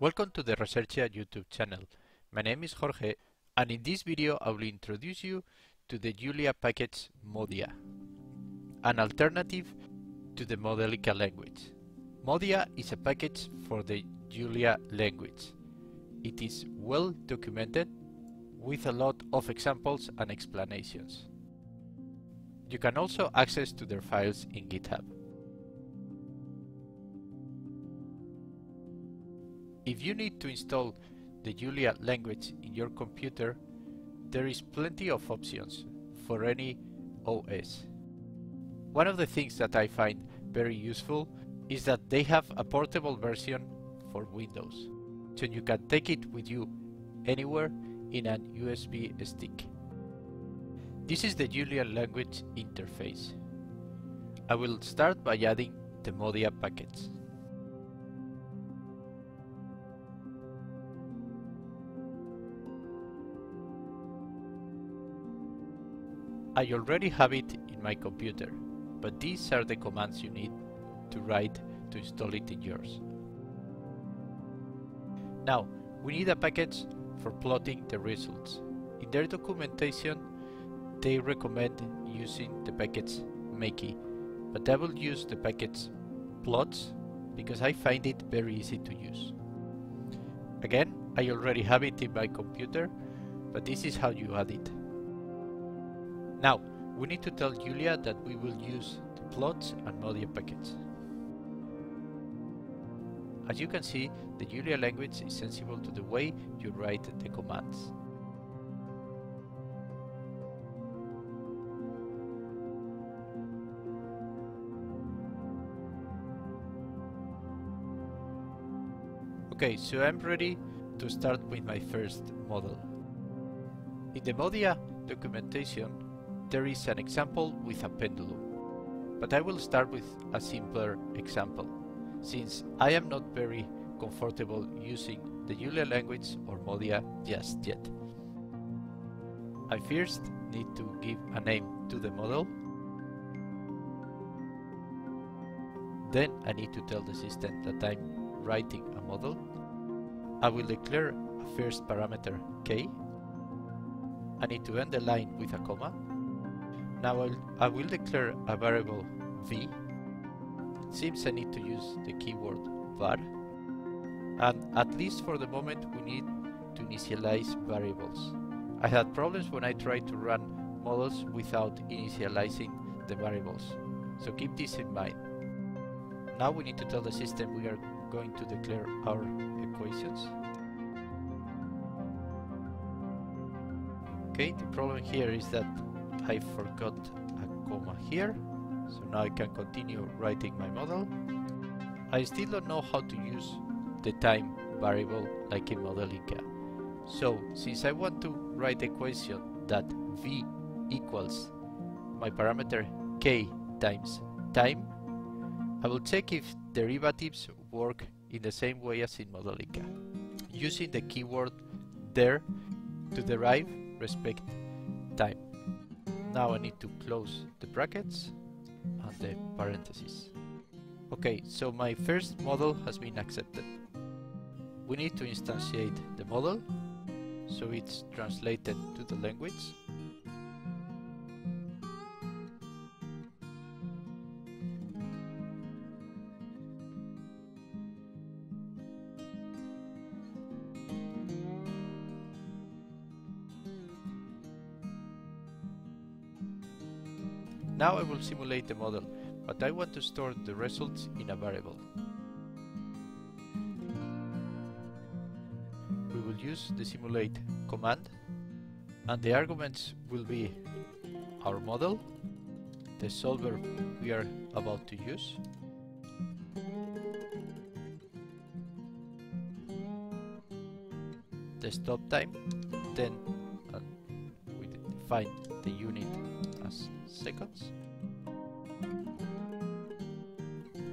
Welcome to the Resairchia YouTube channel. My name is Jorge and in this video I will introduce you to the Julia package Modia, an alternative to the Modelica language. Modia is a package for the Julia language. It is well documented with a lot of examples and explanations. You can also access to their files in GitHub. If you need to install the Julia language in your computer, there is plenty of options for any OS. One of the things that I find very useful is that they have a portable version for Windows, so you can take it with you anywhere in an USB stick. This is the Julia language interface. I will start by adding the Modia packets. I already have it in my computer, but these are the commands you need to write to install it in yours. Now, we need a package for plotting the results. In their documentation, they recommend using the package Makie, but I will use the package plots because I find it very easy to use. Again, I already have it in my computer, but this is how you add it. Now, we need to tell Julia that we will use the plots and Modia packets. As you can see, the Julia language is sensible to the way you write the commands. Okay, so I'm ready to start with my first model. In the Modia documentation, there is an example with a pendulum, but I will start with a simpler example, since I am not very comfortable using the Julia language or Modia just yet. I first need to give a name to the model, then I need to tell the system that I'm writing a model. I will declare a first parameter k. I need to end the line with a comma now I'll, I will declare a variable v. It seems I need to use the keyword var. And at least for the moment we need to initialize variables. I had problems when I tried to run models without initializing the variables. So keep this in mind. Now we need to tell the system we are going to declare our equations. Okay, the problem here is that I forgot a comma here, so now I can continue writing my model. I still don't know how to use the time variable like in Modelica. So, since I want to write equation that v equals my parameter k times time, I will check if derivatives work in the same way as in Modelica, using the keyword der to derive respect time. Now I need to close the brackets and the parentheses. Okay, so my first model has been accepted. We need to instantiate the model, so it's translated to the language. Now I will simulate the model, but I want to store the results in a variable. We will use the simulate command, and the arguments will be our model, the solver we are about to use, the stop time, then we define the unit seconds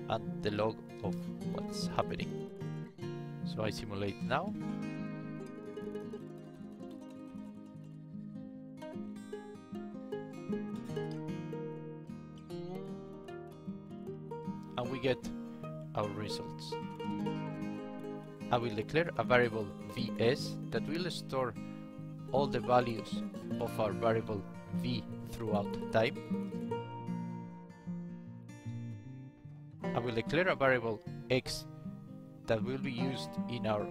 and the log of what's happening. So I simulate now. And we get our results. I will declare a variable vs that will store all the values of our variable v throughout time. I will declare a variable x that will be used in our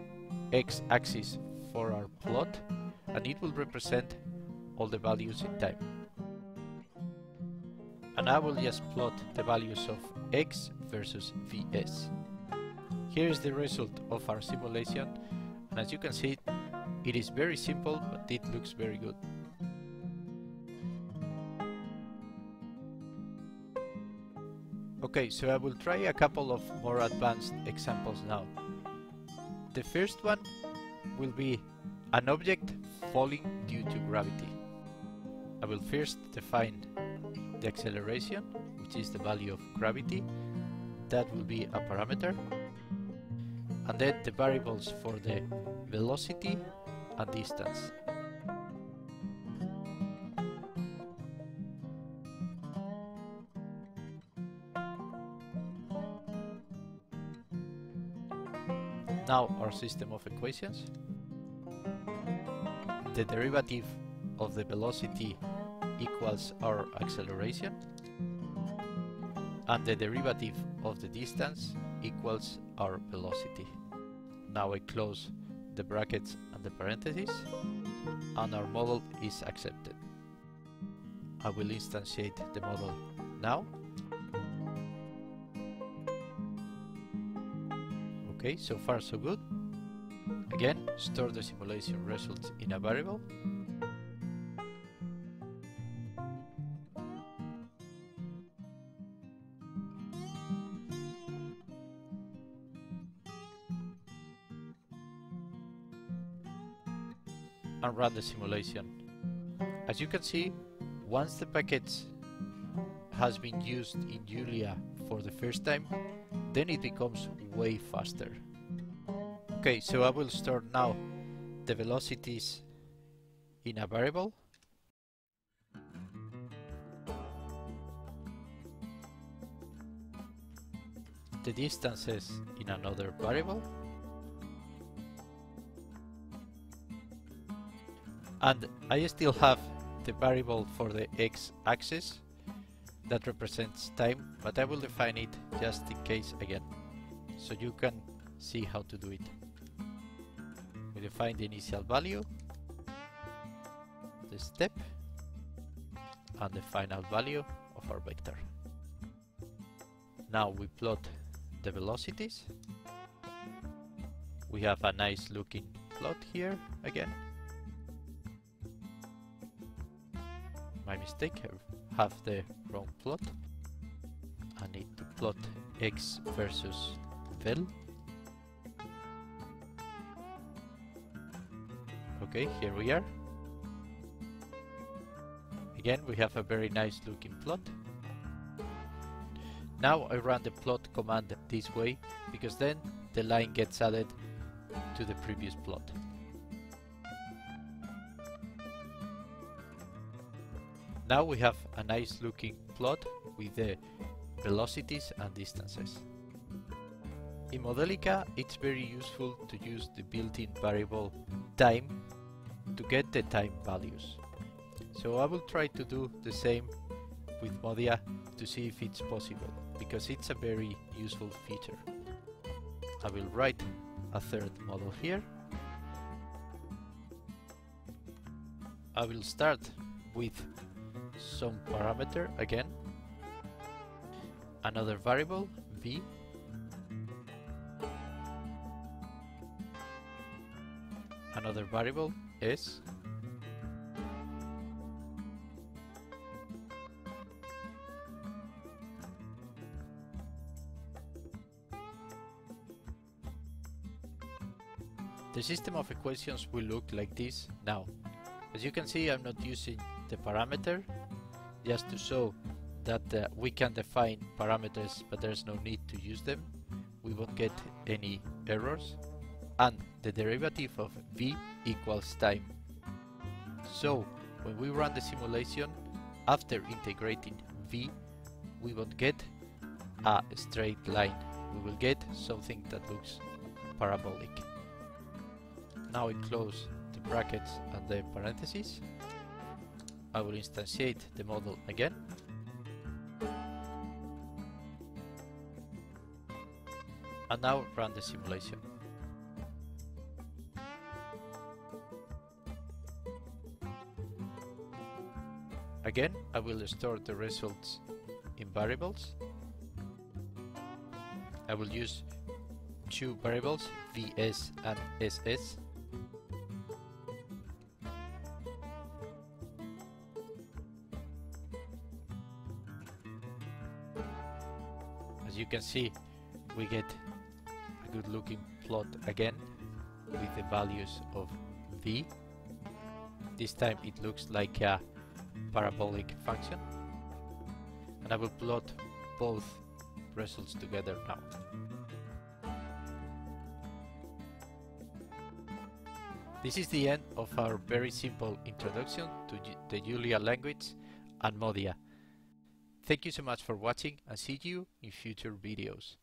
x-axis for our plot and it will represent all the values in time. And I will just plot the values of x versus vs. Here is the result of our simulation and as you can see it is very simple but it looks very good. Okay, so I will try a couple of more advanced examples now. The first one will be an object falling due to gravity. I will first define the acceleration, which is the value of gravity. That will be a parameter. And then the variables for the velocity and distance. Now our system of equations. The derivative of the velocity equals our acceleration and the derivative of the distance equals our velocity. Now I close the brackets and the parentheses and our model is accepted. I will instantiate the model now. Okay, so far so good. Again, store the simulation results in a variable and run the simulation. As you can see, once the package has been used in Julia for the first time, then it becomes way faster. Okay, so I will store now the velocities in a variable. The distances in another variable. And I still have the variable for the x-axis that represents time, but I will define it just in case again, so you can see how to do it. We define the initial value, the step, and the final value of our vector. Now we plot the velocities. We have a nice looking plot here again my mistake, have the wrong plot. I need to plot x versus vel. Okay, here we are. Again, we have a very nice looking plot. Now I run the plot command this way, because then the line gets added to the previous plot. Now we have a nice looking plot with the velocities and distances. In Modelica it's very useful to use the built-in variable time to get the time values. So I will try to do the same with Modia to see if it's possible, because it's a very useful feature. I will write a third model here. I will start with some parameter again, another variable v, another variable s, The system of equations will look like this now. As you can see I'm not using the parameter just to show that uh, we can define parameters but there's no need to use them. We won't get any errors. And the derivative of v equals time. So when we run the simulation after integrating v we won't get a straight line. We will get something that looks parabolic. Now I close the brackets and the parentheses. I will instantiate the model again. And now run the simulation. Again, I will store the results in variables. I will use two variables, vs and ss. As you can see, we get a good looking plot again with the values of v. This time it looks like a parabolic function. And I will plot both results together now. This is the end of our very simple introduction to the Julia language and Modia. Thank you so much for watching and see you in future videos.